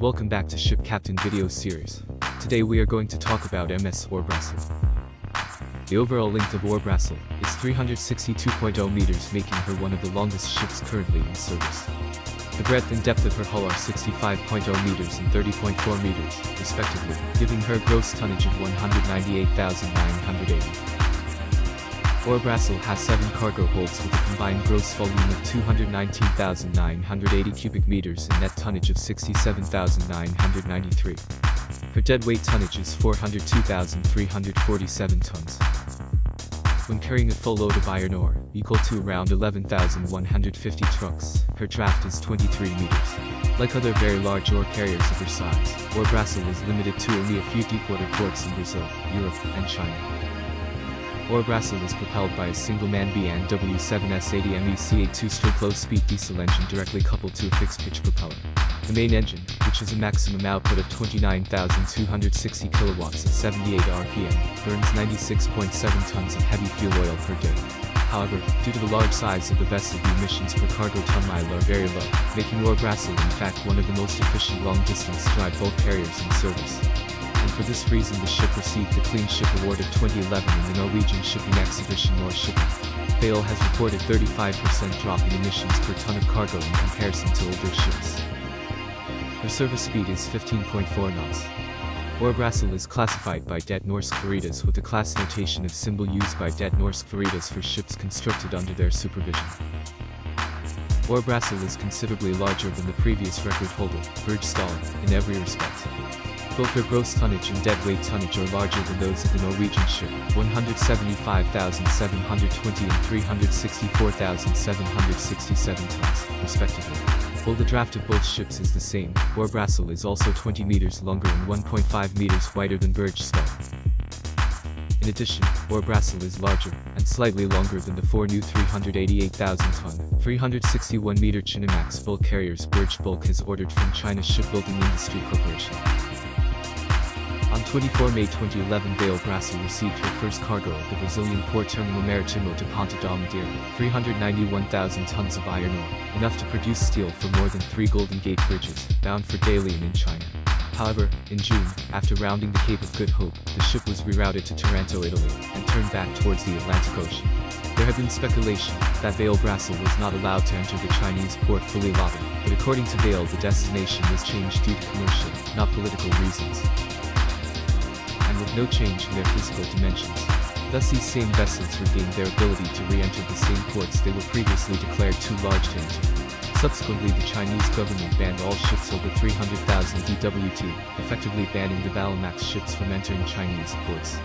welcome back to Ship Captain video series. Today we are going to talk about MS Ore Brasil. The overall length of Ore Brasil is 362.0 meters making her one of the longest ships currently in service. The breadth and depth of her hull are 65.0 meters and 30.4 meters, respectively, giving her gross tonnage of 198,980. Ore Brasil has 7 cargo holds with a combined gross volume of 219,980 cubic meters and net tonnage of 67,993. Her deadweight tonnage is 402,347 tons. When carrying a full load of iron ore, equal to around 11,150 trucks, her draft is 23 meters. Like other very large ore carriers of her size, Ore Brasil is limited to only a few deepwater ports in Brazil, Europe, and China. Ore Brasil is propelled by a single-man BN W7S80 MECA two-stroke low-speed diesel engine directly coupled to a fixed-pitch propeller. The main engine, which has a maximum output of 29,260 kilowatts at 78 RPM, burns 96.7 tons of heavy fuel oil per day. However, due to the large size of the vessel the emissions per cargo ton mile are very low, making Ore Brasil in fact one of the most efficient long-distance dry carriers in service and for this reason the ship received the Clean Ship Award of 2011 in the Norwegian Shipping Exhibition Nor-Shipping. Vale has reported 35% drop in emissions per ton of cargo in comparison to older ships. Her service speed is 15.4 knots. Ore Brasil is classified by Det Norsk Veritas with the class notation of symbol used by Det Norsk Veritas for ships constructed under their supervision. Ore Brasil is considerably larger than the previous record holder, Berge Stahl, in every respect. Both gross tonnage and deadweight tonnage are larger than those of the Norwegian ship, 175,720 and 364,767 tons, respectively. While the draft of both ships is the same, Ore Brasil is also 20 meters longer and 1.5 meters wider than Berge Stahl. In addition, Ore Brasil is larger and slightly longer than the four new 388,000-ton, 361-meter Chinamax bulk carriers Berge Bulk has ordered from China's Shipbuilding Industry Corporation. On 24 May 2011 Ore Brasil received her first cargo at the Brazilian port terminal Maritimo de Ponta da Madeira, 391,000 tons of iron ore, enough to produce steel for more than three Golden Gate bridges, bound for Dalian in China. However, in June, after rounding the Cape of Good Hope, the ship was rerouted to Taranto, Italy, and turned back towards the Atlantic Ocean. There had been speculation that Ore Brasil was not allowed to enter the Chinese port fully loaded, but according to Vale the destination was changed due to commercial, not political reasons with no change in their physical dimensions. Thus these same vessels regained their ability to re-enter the same ports they were previously declared too large to enter. Subsequently the Chinese government banned all ships over 300,000 DWT, effectively banning the Valemax ships from entering Chinese ports.